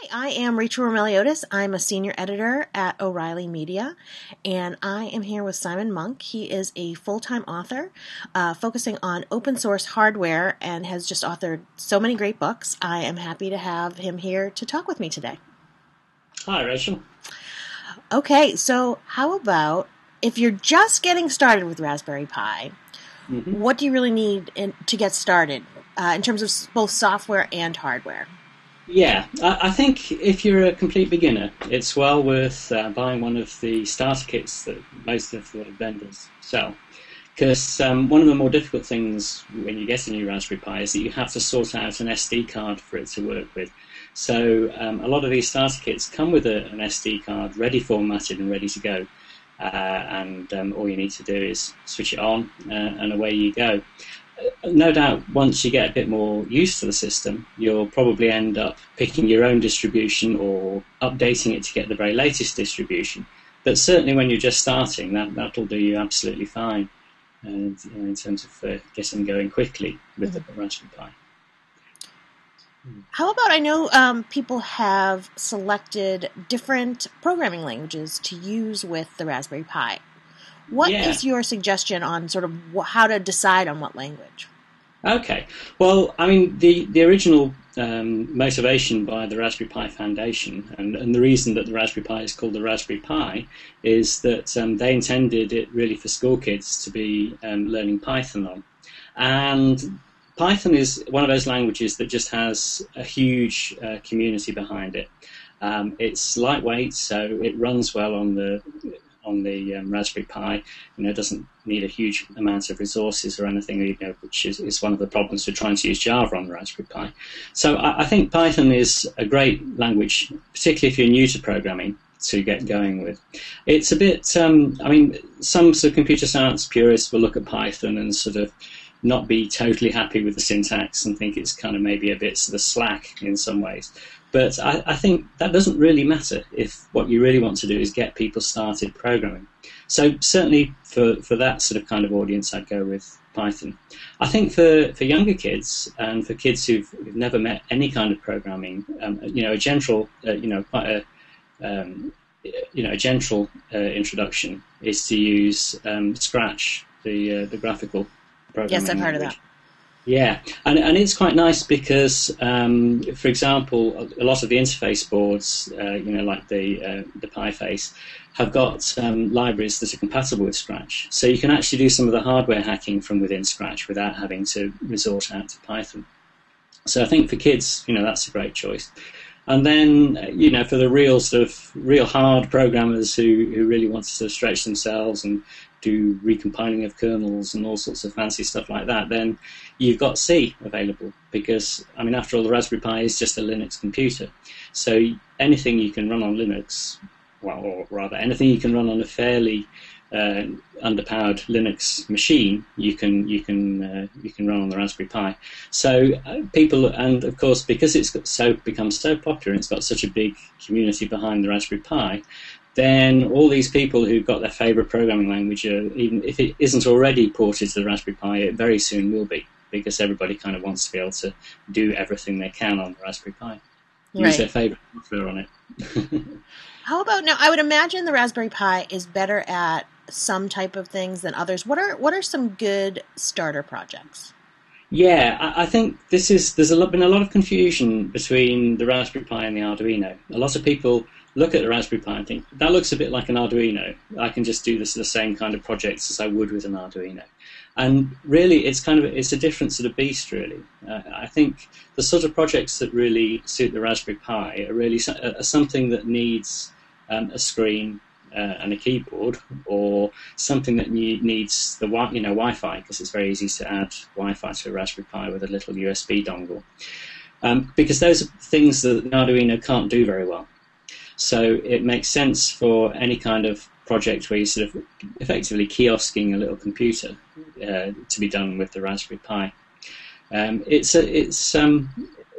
Hi, I am Rachel Roumeliotis. I'm a senior editor at O'Reilly Media, and I am here with Simon Monk. He is a full time author uh, focusing on open source hardware and has just authored so many great books. I am happy to have him here to talk with me today. Hi, Rachel. Okay, so how about if you're just getting started with Raspberry Pi, mm-hmm. what do you really need in, to get started uh, in terms of both software and hardware? Yeah, I, think if you're a complete beginner, it's well worth uh, buying one of the starter kits that most of the vendors sell. Because um, one of the more difficult things when you get a new Raspberry Pi is that you have to sort out an SD card for it to work with. So um, a lot of these starter kits come with a, an SD card ready formatted and ready to go. Uh, and um, all you need to do is switch it on uh, and away you go no doubt once you get a bit more used to the system, you'll probably end up picking your own distribution or updating it to get the very latest distribution. But certainly when you're just starting, that, that'll do you absolutely fine uh, in terms of uh, getting going quickly with mm-hmm. the Raspberry Pi. How about I know um, people have selected different programming languages to use with the Raspberry Pi. What yeah. is your suggestion on sort of how to decide on what language? Okay. Well, I mean, the, the original um, motivation by the Raspberry Pi Foundation, and, and the reason that the Raspberry Pi is called the Raspberry Pi, is that um, they intended it really for school kids to be um, learning Python on. And Python is one of those languages that just has a huge uh, community behind it. Um, it's lightweight, so it runs well on the on the um, Raspberry Pi. You know, it doesn't need a huge amount of resources or anything, you know, which is, is one of the problems with trying to use Java on the Raspberry Pi. So I, I think Python is a great language, particularly if you're new to programming to get going with. It's a bit, um, I mean, some sort of computer science purists will look at Python and sort of not be totally happy with the syntax and think it's kind of maybe a bit sort of slack in some ways. But I, I, think that doesn't really matter if what you really want to do is get people started programming. So certainly for, for that sort of kind of audience, I'd go with Python. I think for, for younger kids and for kids who've, never met any kind of programming, um, you know, a general, uh, you know, quite a um, you know, a general uh, introduction is to use um, Scratch, the uh, the graphical. Yes, I've heard language. of that. Yeah, and, and it's quite nice because, um, for example, a lot of the interface boards, uh, you know, like the uh, the PiFace, have got um, libraries that are compatible with Scratch. So you can actually do some of the hardware hacking from within Scratch without having to resort out to Python. So I think for kids, you know, that's a great choice. And then, you know, for the real sort of real hard programmers who, who really want to sort of stretch themselves and do recompiling of kernels and all sorts of fancy stuff like that, then you've got C available because, I mean, after all, the Raspberry Pi is just a Linux computer. So anything you can run on Linux, well, or rather, anything you can run on a fairly uh, underpowered Linux machine, you can you can uh, you can run on the Raspberry Pi. So uh, people, and of course, because it's got so become so popular, and it's got such a big community behind the Raspberry Pi then all these people who've got their favorite programming language, uh, even if it isn't already ported to the Raspberry Pi, it very soon will be because everybody kind of wants to be able to do everything they can on the Raspberry Pi. Use right. their favorite software on it. How about now? I would imagine the Raspberry Pi is better at some type of things than others. What are what are some good starter projects? Yeah, I, I think this is there's a lot, been a lot of confusion between the Raspberry Pi and the Arduino. A lot of people look at the Raspberry Pi and think, that looks a bit like an Arduino. I can just do this the same kind of projects as I would with an Arduino. And really, it's kind of it's a different sort of beast. Really, uh, I think the sort of projects that really suit the Raspberry Pi are really are something that needs um, a screen uh, and a keyboard, or something that needs the you know Wi-Fi because it's very easy to add Wi-Fi to a Raspberry Pi with a little USB dongle. Um, because those are things that Arduino can't do very well. So it makes sense for any kind of project where you're sort of effectively kiosking a little computer uh, to be done with the Raspberry Pi. Um, it's a it's um,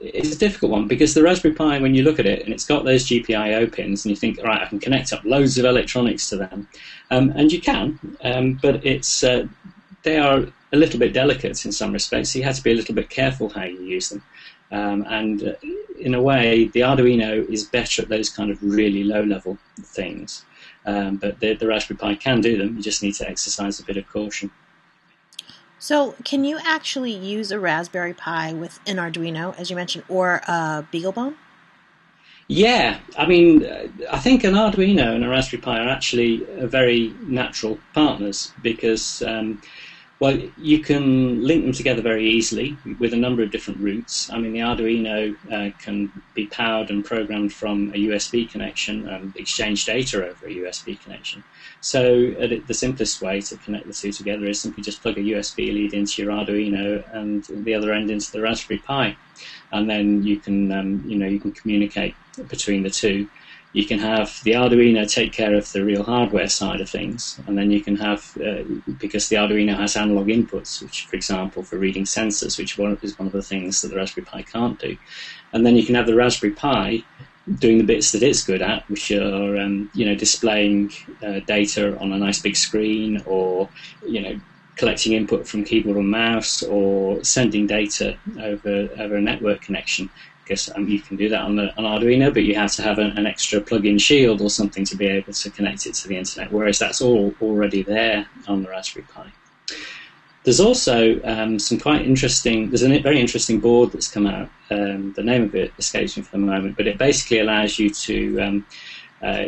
it's a difficult one because the Raspberry Pi, when you look at it, and it's got those GPIO pins, and you think, right, I can connect up loads of electronics to them, um, and you can, um, but it's uh, they are a little bit delicate in some respects. So you have to be a little bit careful how you use them. Um, and uh, in a way, the Arduino is better at those kind of really low level things. Um, but the, the Raspberry Pi can do them. You just need to exercise a bit of caution. So, can you actually use a Raspberry Pi with an Arduino, as you mentioned, or a BeagleBone? Yeah, I mean, I think an Arduino and a Raspberry Pi are actually very natural partners because um, well, you can link them together very easily with a number of different routes. I mean, the Arduino uh, can be powered and programmed from a USB connection and exchange data over a USB connection. So, the simplest way to connect the two together is simply just plug a USB lead into your Arduino and the other end into the Raspberry Pi, and then you can, um, you know, you can communicate between the two you can have the Arduino take care of the real hardware side of things, and then you can have uh, because the Arduino has analog inputs, which, for example, for reading sensors, which is one of the things that the Raspberry Pi can't do, and then you can have the Raspberry Pi doing the bits that it's good at, which are um, you know displaying uh, data on a nice big screen, or you know collecting input from keyboard and mouse, or sending data over over a network connection guess um, you can do that on, on Arduino, but you have to have an, an, extra plug-in shield or something to be able to connect it to the internet, whereas that's all already there on the Raspberry Pi. There's also um, some quite interesting, there's a very interesting board that's come out. Um, the name of it escapes me for the moment, but it basically allows you to, um, uh,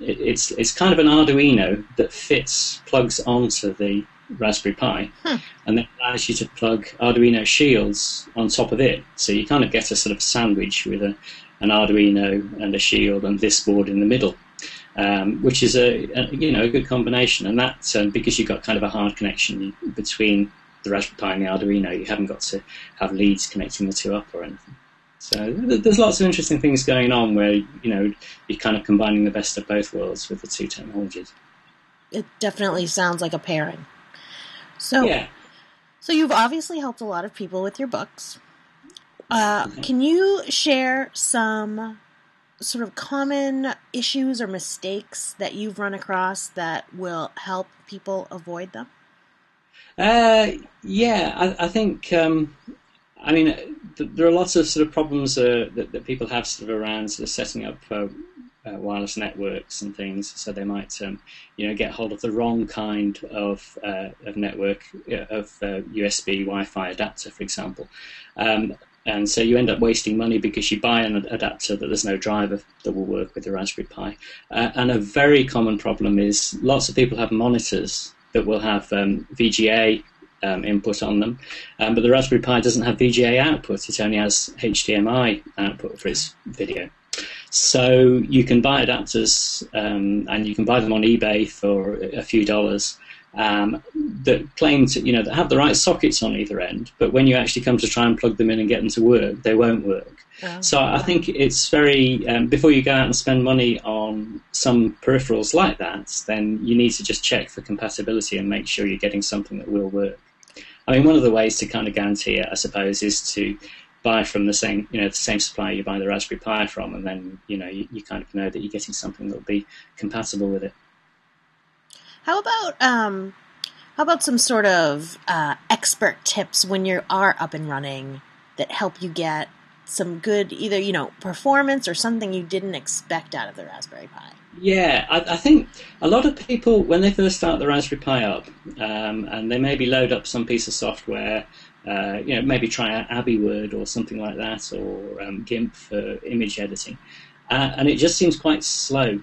it, it's, it's kind of an Arduino that fits, plugs onto the Raspberry Pi, hmm. and then allows you to plug Arduino shields on top of it. So you kind of get a sort of sandwich with a, an Arduino and a shield and this board in the middle, um, which is a, a, you know a good combination. And that um, because you've got kind of a hard connection between the Raspberry Pi and the Arduino, you haven't got to have leads connecting the two up or anything. So there's lots of interesting things going on where you know you're kind of combining the best of both worlds with the two technologies. It definitely sounds like a pairing. So, yeah. so you've obviously helped a lot of people with your books. Uh, can you share some sort of common issues or mistakes that you've run across that will help people avoid them? Uh, yeah, I, I think. Um, I mean, th- there are lots of sort of problems uh, that, that, people have sort of around sort of setting up uh, wireless networks and things. So they might, um, you know, get hold of the wrong kind of, uh, of network uh, of USB uh, Wi-Fi adapter, for example. Um, and so you end up wasting money because you buy an adapter that there's no driver that will work with the Raspberry Pi. Uh, and a very common problem is lots of people have monitors that will have um, VGA um, input on them, um, but the Raspberry Pi doesn't have VGA output. It only has HDMI output for its video. So you can buy adapters, um, and you can buy them on eBay for a few dollars. Um, that claim to, you know, that have the right sockets on either end, but when you actually come to try and plug them in and get them to work, they won't work. So I think it's very um, before you go out and spend money on some peripherals like that, then you need to just check for compatibility and make sure you're getting something that will work. I mean, one of the ways to kind of guarantee it, I suppose, is to buy from the same, you know, the same supplier you buy the Raspberry Pi from, and then you know you, you kind of know that you're getting something that will be compatible with it. How about um, how about some sort of uh, expert tips when you are up and running that help you get some good either you know performance or something you didn't expect out of the Raspberry Pi? Yeah, I, I, think a lot of people, when they first start the Raspberry Pi up, um, and they maybe load up some piece of software uh, you know, maybe try AbiWord or something like that, or um, GIMP for image editing. Uh, and it just seems quite slow.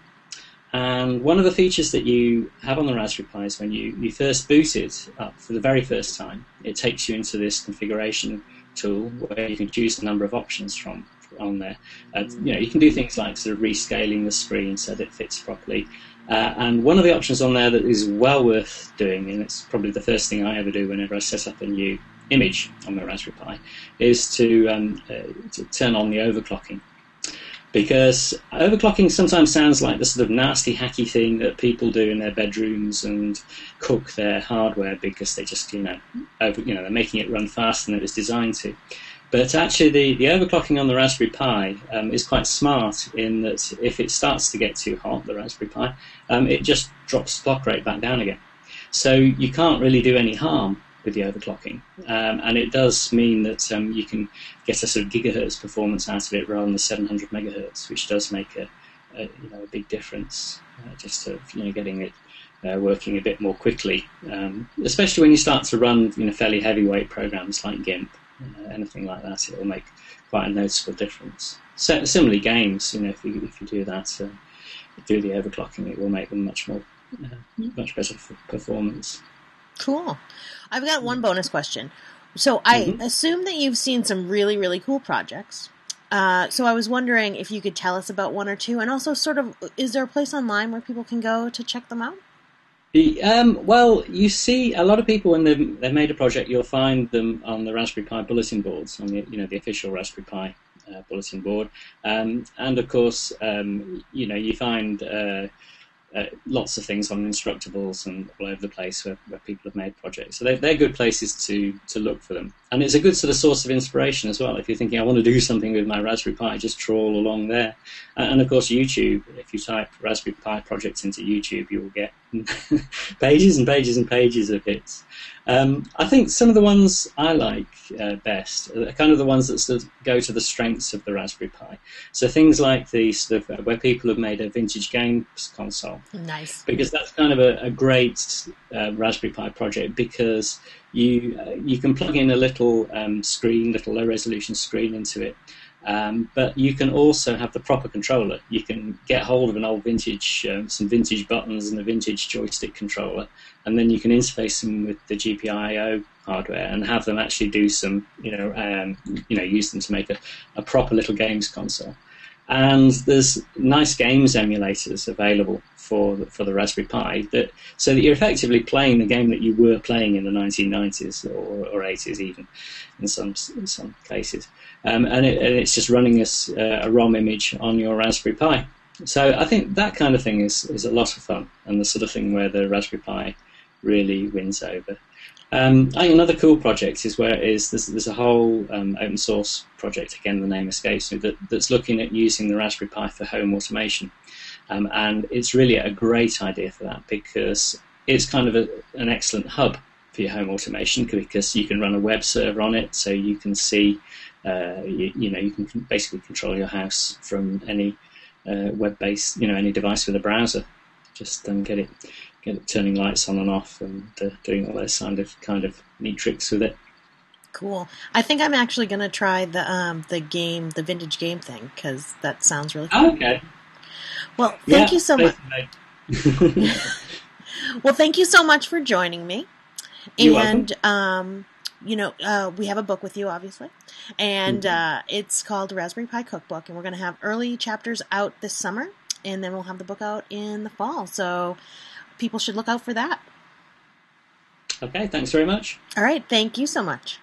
And one of the features that you have on the Raspberry Pi is when you, you first boot it up for the very first time, it takes you into this configuration tool where you can choose a number of options from on there. Uh, you know, you can do things like sort of rescaling the screen so that it fits properly. Uh, and one of the options on there that is well worth doing, and it's probably the first thing I ever do whenever I set up a new image on the Raspberry Pi is to, um, uh, to turn on the overclocking. Because overclocking sometimes sounds like the sort of nasty, hacky thing that people do in their bedrooms and cook their hardware because they just, you know, over, you know, they're making it run faster than it was designed to. But actually, the, the overclocking on the Raspberry Pi um, is quite smart in that if it starts to get too hot, the Raspberry Pi, um, it just drops the clock rate back down again. So you can't really do any harm with the overclocking, um, and it does mean that um, you can get a sort of gigahertz performance out of it rather than the 700 megahertz, which does make a, a you know a big difference. Uh, just to you know getting it uh, working a bit more quickly, um, especially when you start to run you know fairly heavyweight programs like GIMP, uh, anything like that. It will make quite a noticeable difference. So, similarly, games, you know, if you if you do that, uh, do the overclocking, it will make them much more uh, much better performance. Cool. I've got one bonus question. So I mm-hmm. assume that you've seen some really, really cool projects. Uh, so I was wondering if you could tell us about one or two, and also sort of, is there a place online where people can go to check them out? The, um, well, you see a lot of people when they've, they've, made a project, you'll find them on the Raspberry Pi bulletin boards, on the you know the official Raspberry Pi uh, bulletin board, um, and of course, um, you know you find uh, uh, lots of things on Instructables and all over the place where, where people have made projects. So they're, they're, good places to, to look for them. And it's a good sort of source of inspiration as well. If you're thinking, I want to do something with my Raspberry Pi, just trawl along there. And, and of course, YouTube, if you type Raspberry Pi projects into YouTube, you will get pages and pages and pages of hits. Um, I think some of the ones I like uh, best are kind of the ones that sort of go to the strengths of the Raspberry Pi. So things like the sort of uh, where people have made a vintage games console. Nice. Because that's kind of a, a great uh, Raspberry Pi project because you uh, you can plug in a little um, screen, little low resolution screen into it. Um, but you can also have the proper controller. You can get hold of an old vintage, um, some vintage buttons and a vintage joystick controller, and then you can interface them with the GPIO hardware and have them actually do some, you know, um, you know, use them to make a, a proper little games console. And there's nice games emulators available for the, for the Raspberry Pi that so that you're effectively playing the game that you were playing in the 1990s or, or 80s even in some in some cases, um, and, it, and, it's just running a, a ROM image on your Raspberry Pi. So I think that kind of thing is, is a lot of fun and the sort of thing where the Raspberry Pi really wins over. Um, I think another cool project is where is there's, there's a whole um, open source project again the name escapes me that, that's looking at using the Raspberry Pi for home automation, um, and it's really a great idea for that because it's kind of a, an excellent hub for your home automation because you can run a web server on it, so you can see, uh, you, you, know, you can basically control your house from any uh, web-based, you know, any device with a browser. Just um, get it get it turning lights on and off and uh, doing all those kind of kind of neat tricks with it. Cool. I think I'm actually going to try the um, the game, the vintage game thing, because that sounds really fun. Oh, okay. Well, thank yeah, you so much. well, thank you so much for joining me. You're and um, you know, uh, we have a book with you, obviously, and mm-hmm. uh, it's called Raspberry Pi Cookbook, and we're going to have early chapters out this summer, and then we'll have the book out in the fall. So people should look out for that. Okay, thanks very much. All right, thank you so much.